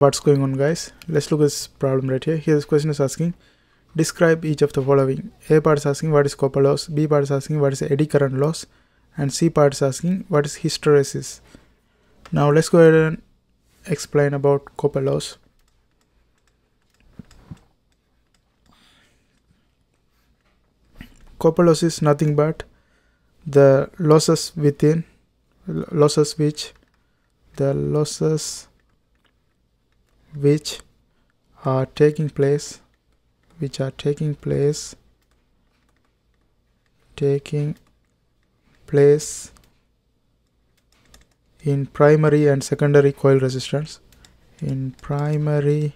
what's going on guys? Let's look at this problem right here. Here this question is asking describe each of the following. A part is asking what is copper loss? B part is asking what is eddy current loss? And c part is asking what is hysteresis? Now let's go ahead and explain about copper loss. Copper loss is nothing but the losses within losses which the losses which are taking place which are taking place taking place in primary and secondary coil resistance in primary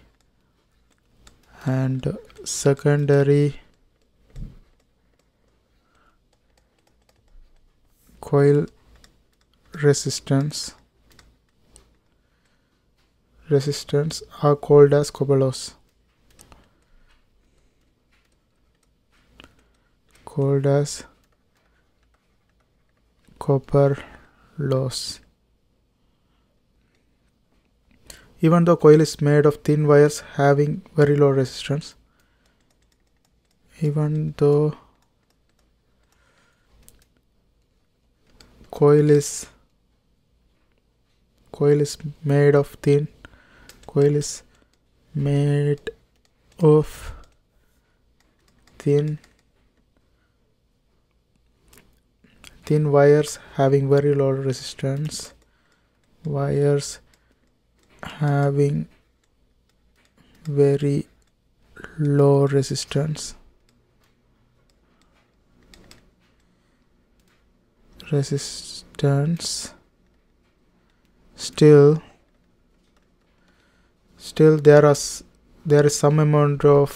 and secondary coil resistance resistance are called as copper loss called as copper loss even though coil is made of thin wires having very low resistance even though coil is coil is made of thin coil is made of thin thin wires having very low resistance wires having very low resistance. Resistance. Still still there are there is some amount of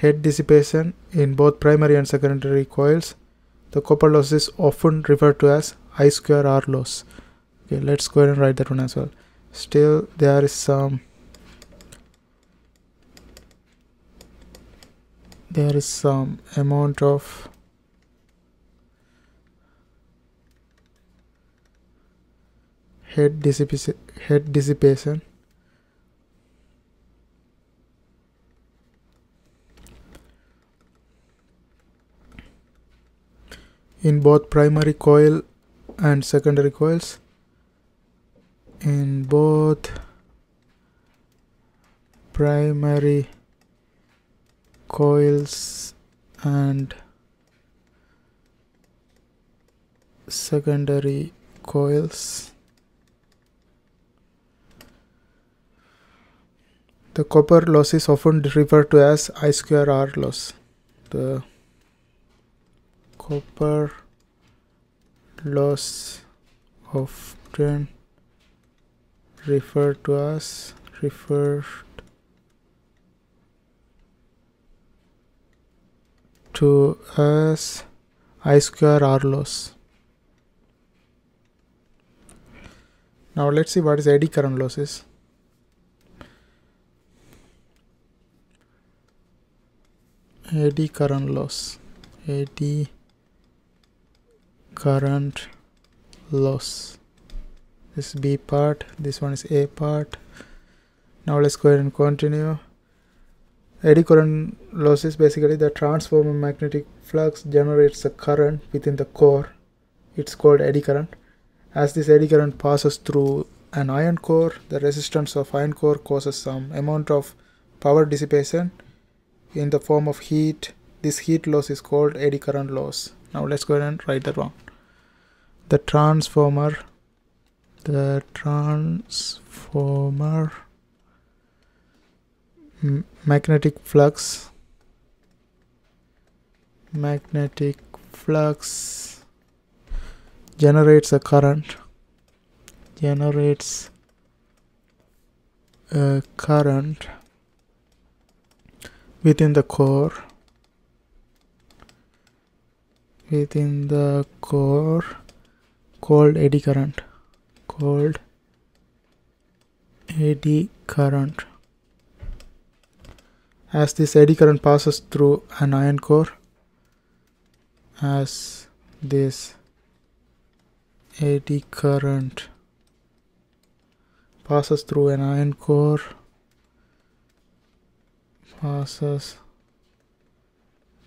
head dissipation in both primary and secondary coils. The copper loss is often referred to as i square r loss. Okay let's go ahead and write that one as well. Still there is some there is some amount of head head dissipation in both primary coil and secondary coils. In both primary coils and secondary coils the copper loss is often referred to as I square R loss. The copper loss often referred to as referred to as I square R loss. Now let's see what is eddy current losses. Eddy current loss. Eddy current loss. This b part this one is a part. Now let's go ahead and continue. Eddy current loss is basically the transformer magnetic flux generates a current within the core. It's called eddy current. As this eddy current passes through an iron core the resistance of iron core causes some amount of power dissipation in the form of heat. This heat loss is called eddy current loss. Now let's go ahead and write that one the transformer. The transformer. Magnetic flux. Magnetic flux generates a current. Generates a current within the core. Within the core called eddy current. Called eddy current. As this eddy current passes through an iron core as this eddy current passes through an iron core passes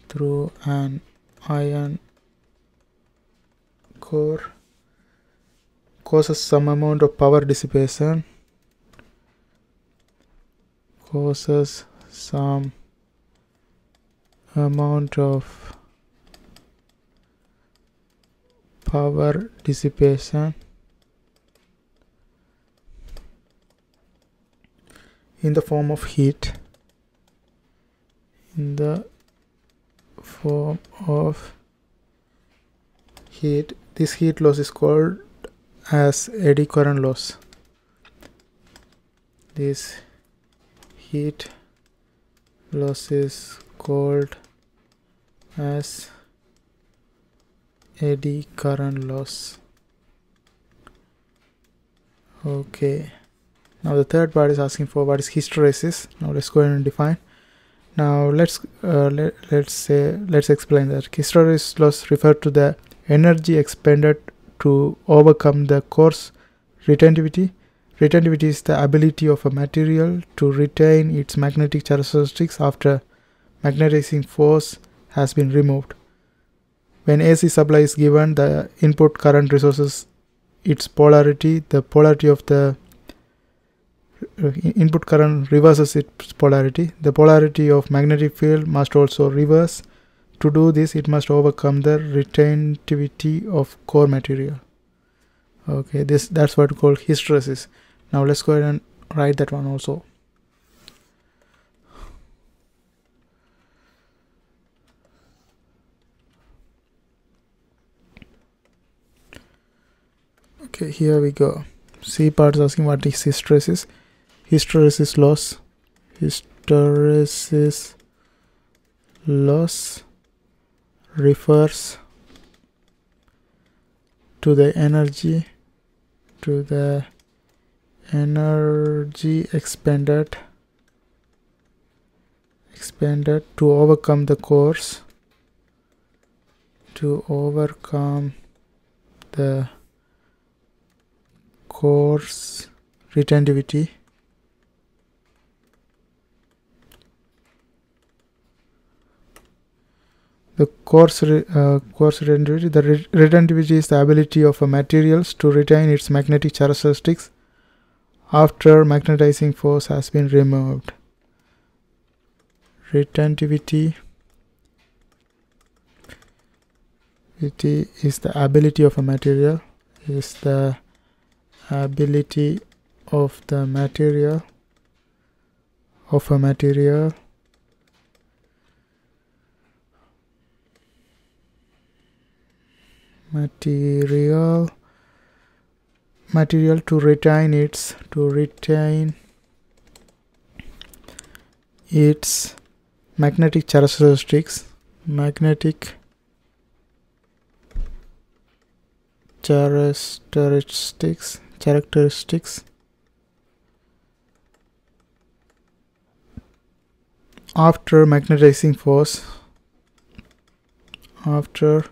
through an iron core causes some amount of power dissipation. Causes some amount of power dissipation. In the form of heat. In the form of heat. This heat loss is called as eddy current loss. This heat loss is called as eddy current loss. Okay. Now the third part is asking for what is hysteresis now let's go ahead and define. Now let's uh, let, let's say let's explain that hysteresis loss refer to the energy expended to overcome the coarse retentivity. Retentivity is the ability of a material to retain its magnetic characteristics after magnetizing force has been removed. When AC supply is given the input current resources its polarity. The polarity of the uh, input current reverses its polarity. The polarity of magnetic field must also reverse to do this it must overcome the retentivity of core material. Okay this that's what called hysteresis. Now let's go ahead and write that one also. Okay here we go. C part is asking what is hysteresis. Hysteresis loss. Hysteresis loss refers to the energy to the energy expended expended to overcome the course to overcome the course retentivity the coarse uh, coarse the re retentivity is the ability of a materials to retain its magnetic characteristics after magnetizing force has been removed. Retentivity it is the ability of a material is the ability of the material of a material material material to retain its to retain its magnetic characteristics magnetic characteristics characteristics. After magnetizing force after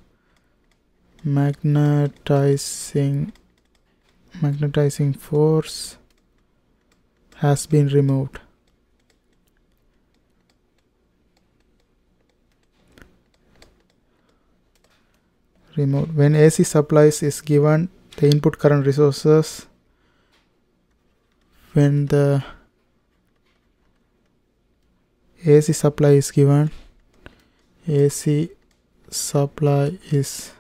magnetizing magnetizing force has been removed. Removed. When AC supplies is given the input current resources when the AC supply is given AC supply is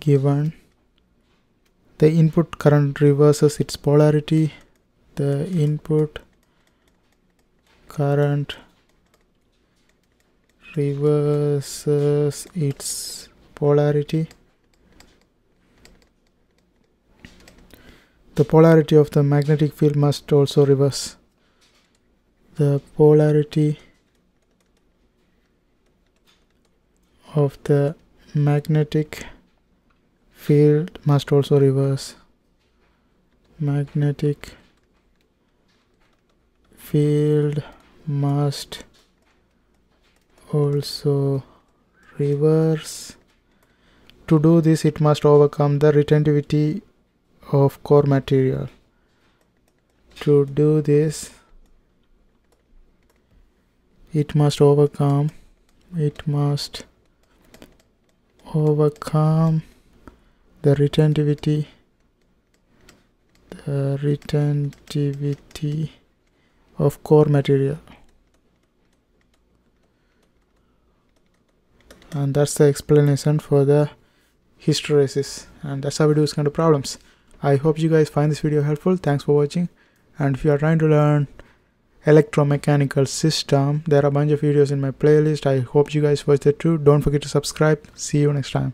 given. The input current reverses its polarity. The input current reverses its polarity. The polarity of the magnetic field must also reverse. The polarity of the magnetic field must also reverse. Magnetic field must also reverse. To do this it must overcome the retentivity of core material. To do this it must overcome it must overcome the retentivity the retentivity of core material. And that's the explanation for the hysteresis. And that's how we do this kind of problems. I hope you guys find this video helpful. Thanks for watching. And if you are trying to learn electromechanical system there are a bunch of videos in my playlist. I hope you guys watch that too. Don't forget to subscribe. See you next time